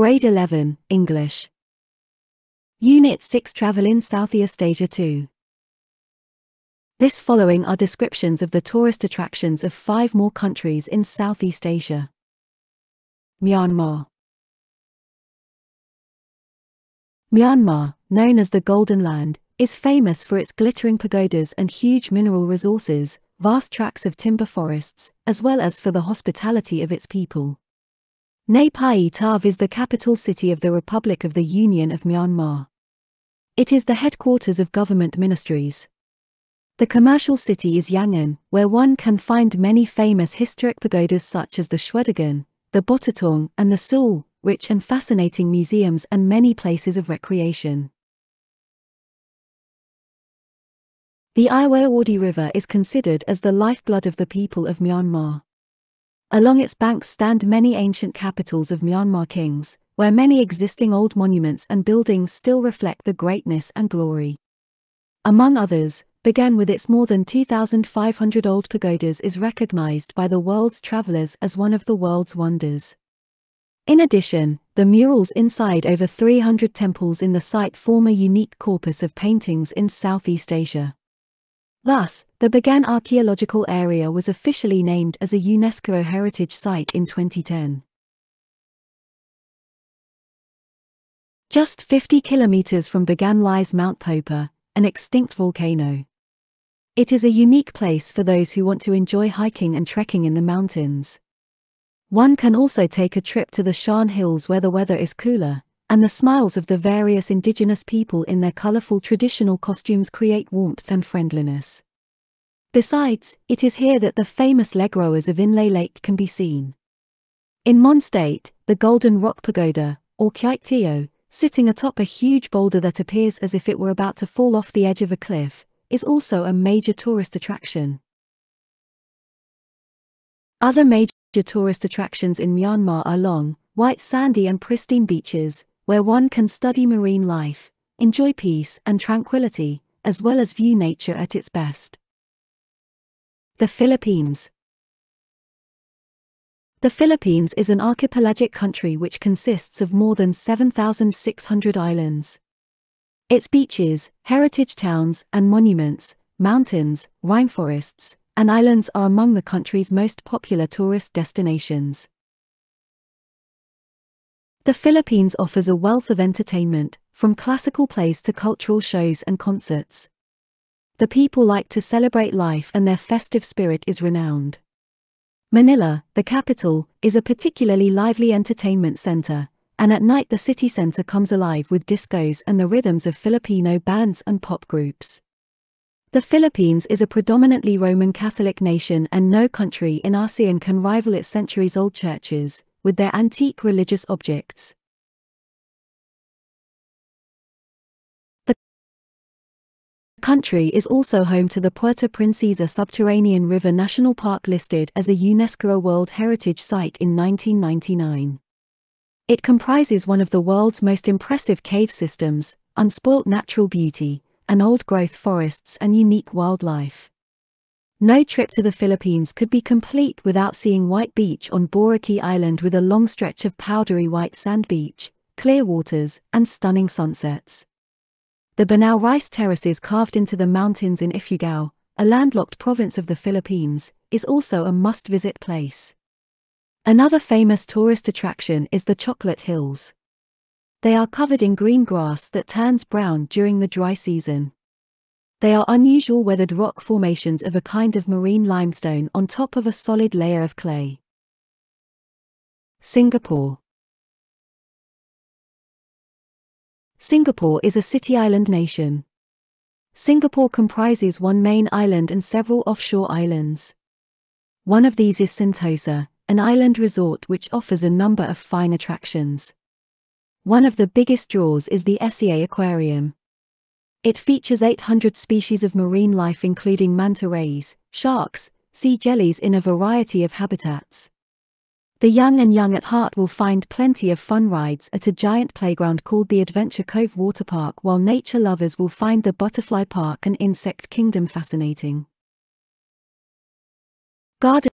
Grade 11, English. Unit 6 Travel in Southeast Asia 2. This following are descriptions of the tourist attractions of five more countries in Southeast Asia. Myanmar. Myanmar, known as the Golden Land, is famous for its glittering pagodas and huge mineral resources, vast tracts of timber forests, as well as for the hospitality of its people. Nay Pyi Taw is the capital city of the Republic of the Union of Myanmar. It is the headquarters of government ministries. The commercial city is Yangon, where one can find many famous historic pagodas such as the Shwedagon, the Botataung, and the Sule, rich and fascinating museums and many places of recreation. The Irrawaddy River is considered as the lifeblood of the people of Myanmar. Along its banks stand many ancient capitals of Myanmar kings, where many existing old monuments and buildings still reflect the greatness and glory. Among others, Bagan with its more than 2,500 old pagodas is recognized by the world's travelers as one of the world's wonders. In addition, the murals inside over 300 temples in the site form a unique corpus of paintings in Southeast Asia. Thus, the Bagan archaeological area was officially named as a UNESCO heritage site in 2010. Just 50 kilometers from Bagan lies Mount Popa, an extinct volcano. It is a unique place for those who want to enjoy hiking and trekking in the mountains. One can also take a trip to the Shan Hills where the weather is cooler, and the smiles of the various indigenous people in their colorful traditional costumes create warmth and friendliness. Besides, it is here that the famous leg rowers of Inle Lake can be seen. In Mon State, the Golden Rock Pagoda, or Kyaik sitting atop a huge boulder that appears as if it were about to fall off the edge of a cliff, is also a major tourist attraction. Other major tourist attractions in Myanmar are long, white sandy and pristine beaches, where one can study marine life, enjoy peace and tranquility, as well as view nature at its best. The Philippines The Philippines is an archipelagic country which consists of more than 7,600 islands. Its beaches, heritage towns and monuments, mountains, rainforests, and islands are among the country's most popular tourist destinations. The Philippines offers a wealth of entertainment, from classical plays to cultural shows and concerts. The people like to celebrate life and their festive spirit is renowned. Manila, the capital, is a particularly lively entertainment center, and at night the city center comes alive with discos and the rhythms of Filipino bands and pop groups. The Philippines is a predominantly Roman Catholic nation and no country in ASEAN can rival its centuries-old churches, with their antique religious objects. The country is also home to the Puerto Princesa Subterranean River National Park listed as a UNESCO World Heritage Site in 1999. It comprises one of the world's most impressive cave systems, unspoilt natural beauty, and old-growth forests and unique wildlife. No trip to the Philippines could be complete without seeing White Beach on Boracay Island with a long stretch of powdery white sand beach, clear waters, and stunning sunsets. The Banaue rice terraces carved into the mountains in Ifugao, a landlocked province of the Philippines, is also a must-visit place. Another famous tourist attraction is the Chocolate Hills. They are covered in green grass that turns brown during the dry season. They are unusual weathered rock formations of a kind of marine limestone on top of a solid layer of clay. Singapore Singapore is a city island nation. Singapore comprises one main island and several offshore islands. One of these is Sentosa, an island resort which offers a number of fine attractions. One of the biggest draws is the SEA Aquarium. It features 800 species of marine life including manta rays, sharks, sea jellies in a variety of habitats. The young and young at heart will find plenty of fun rides at a giant playground called the Adventure Cove Water Park while nature lovers will find the Butterfly Park and Insect Kingdom fascinating. Gardens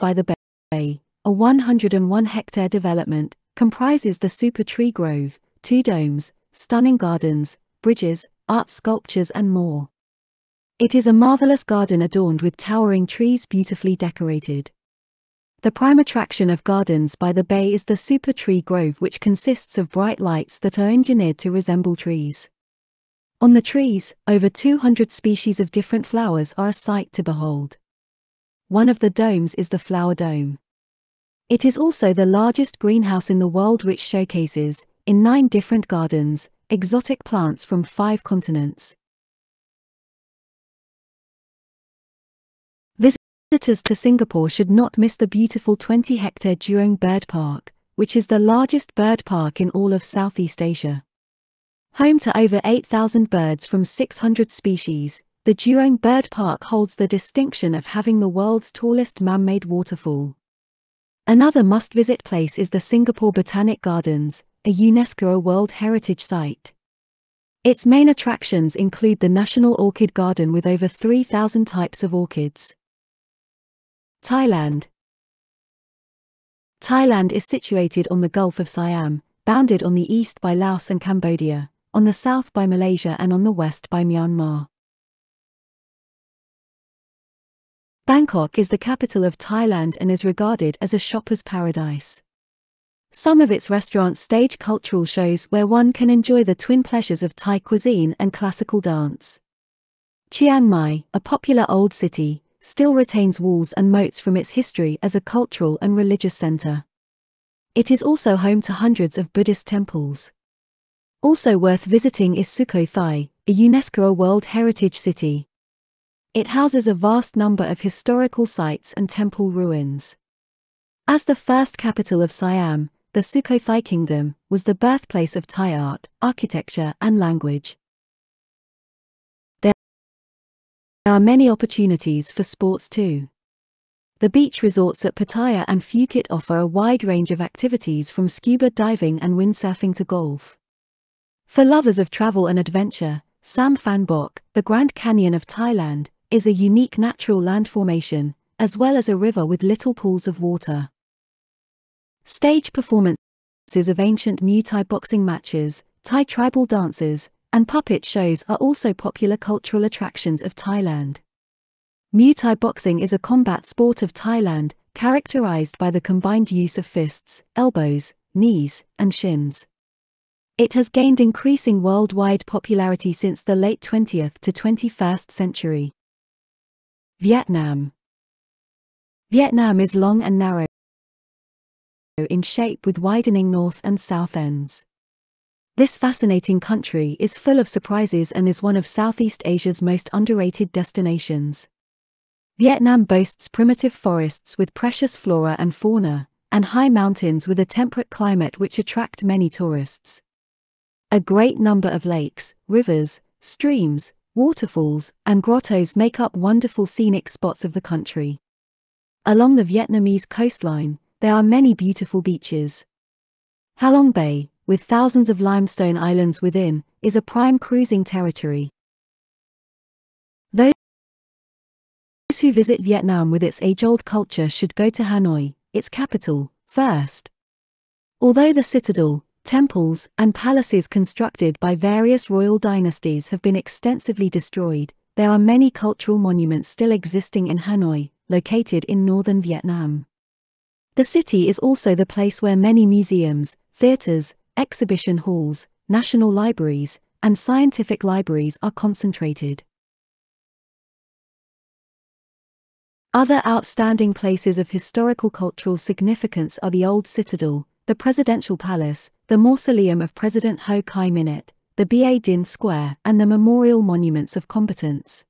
by the Bay, a 101 hectare development, comprises the Super Tree Grove, two domes, stunning gardens, bridges, art sculptures, and more. It is a marvelous garden adorned with towering trees beautifully decorated. The prime attraction of Gardens by the Bay is the Super Tree Grove, which consists of bright lights that are engineered to resemble trees. On the trees, over 200 species of different flowers are a sight to behold. One of the domes is the Flower Dome. It is also the largest greenhouse in the world, which showcases, in nine different gardens, exotic plants from five continents. Visitors to Singapore should not miss the beautiful 20 hectare Jurong Bird Park, which is the largest bird park in all of Southeast Asia. Home to over 8,000 birds from 600 species, the Jurong Bird Park holds the distinction of having the world's tallest man made waterfall. Another must visit place is the Singapore Botanic Gardens, a UNESCO World Heritage Site. Its main attractions include the National Orchid Garden with over 3,000 types of orchids. Thailand Thailand is situated on the Gulf of Siam, bounded on the east by Laos and Cambodia, on the south by Malaysia and on the west by Myanmar. Bangkok is the capital of Thailand and is regarded as a shopper's paradise. Some of its restaurants stage cultural shows where one can enjoy the twin pleasures of Thai cuisine and classical dance. Chiang Mai, a popular old city, still retains walls and moats from its history as a cultural and religious center. It is also home to hundreds of Buddhist temples. Also worth visiting is Sukhothai, a UNESCO World Heritage City. It houses a vast number of historical sites and temple ruins. As the first capital of Siam, the Sukhothai Kingdom was the birthplace of Thai art, architecture, and language. There are many opportunities for sports too. The beach resorts at Pattaya and Phuket offer a wide range of activities from scuba diving and windsurfing to golf. For lovers of travel and adventure, Sam Phan Bok, the Grand Canyon of Thailand, is a unique natural land formation, as well as a river with little pools of water. Stage performances of ancient Muay Thai boxing matches, Thai tribal dances, and puppet shows are also popular cultural attractions of Thailand. Muay Thai boxing is a combat sport of Thailand, characterized by the combined use of fists, elbows, knees, and shins. It has gained increasing worldwide popularity since the late 20th to 21st century. Vietnam Vietnam is long and narrow in shape with widening north and south ends. This fascinating country is full of surprises and is one of Southeast Asia's most underrated destinations. Vietnam boasts primitive forests with precious flora and fauna, and high mountains with a temperate climate which attract many tourists. A great number of lakes, rivers, streams, waterfalls, and grottos make up wonderful scenic spots of the country. Along the Vietnamese coastline, there are many beautiful beaches. Halong Bay, with thousands of limestone islands within, is a prime cruising territory. Those who visit Vietnam with its age-old culture should go to Hanoi, its capital, first. Although the citadel, temples, and palaces constructed by various royal dynasties have been extensively destroyed, there are many cultural monuments still existing in Hanoi, located in northern Vietnam. The city is also the place where many museums, theaters, exhibition halls, national libraries, and scientific libraries are concentrated. Other outstanding places of historical cultural significance are the Old Citadel, the Presidential Palace, the Mausoleum of President Ho Chi Minh, the Dinh Square, and the Memorial Monuments of Combatants.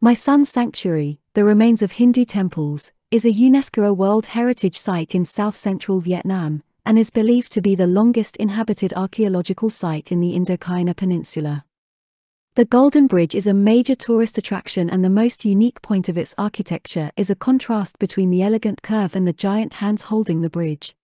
My Son Sanctuary, the remains of Hindu temples, is a UNESCO World Heritage Site in south-central Vietnam, and is believed to be the longest inhabited archaeological site in the Indochina Peninsula. The Golden Bridge is a major tourist attraction and the most unique point of its architecture is a contrast between the elegant curve and the giant hands holding the bridge.